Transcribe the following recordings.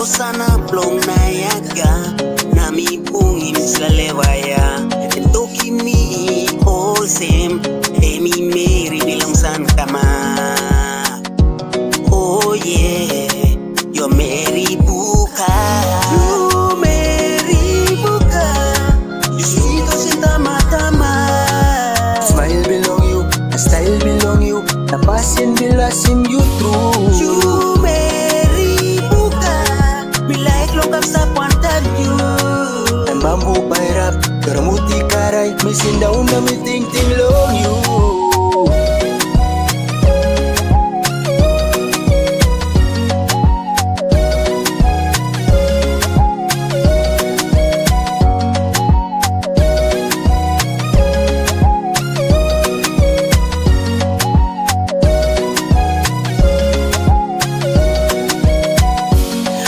Osana plong na yaga na mipungin misla lewaya Toki mi osem emi me. harap Karamuti karay Misin daw na may ting ting long you.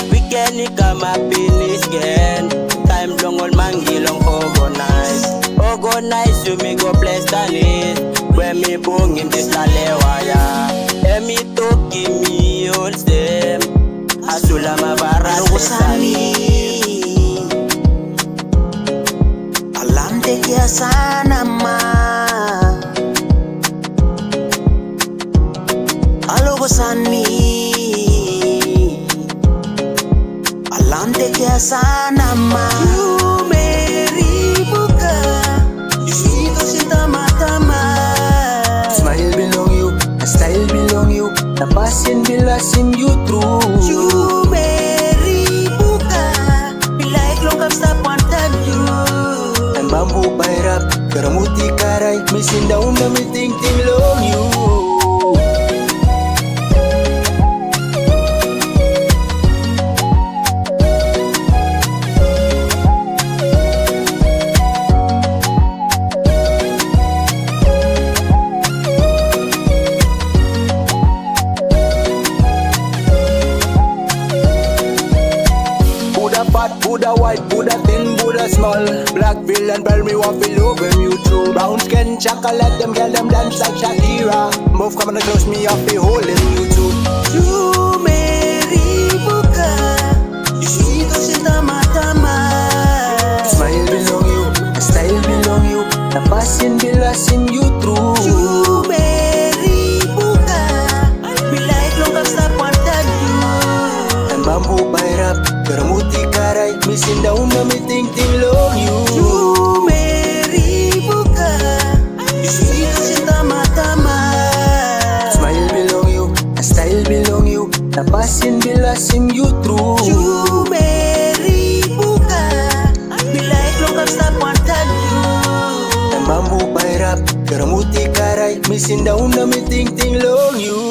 Weekend ni kama gen. Time dong dongol manggilong You me go bless tanis When me bung him this lalewaya And me toki me on stem. Asula mabara Alugusani Alante kia sana ma. Alugusani Alante kia sana ma bilasim you true Umeribuka Bila iklong kapsa pantan you Ang bamboo pairap Karamuti karay Misin daw na may ting-ting long you Buddha white, Buddha thin, Buddha small. Black villain, bell me want feel over you too Brown skin, chocolate, them girl them dance like Shakira. Move coming close, me the hole in you too Umeribuka Yusito sintama-tama Smile belong you, a style belong you The passion bilasim you true Umeribuka Bila iklong kapsa pantan you Ang bamboo pairap, karamuti karay Misin daw na may ting-ting long you. Umeribuka Yusito sintama-tama Smile belong you, a style belong you The passion bilasim you true Umeribuka Bila iklong kapsa pantan you Ang bamboo pairap, karamuti karay Misin daw na may ting-ting long you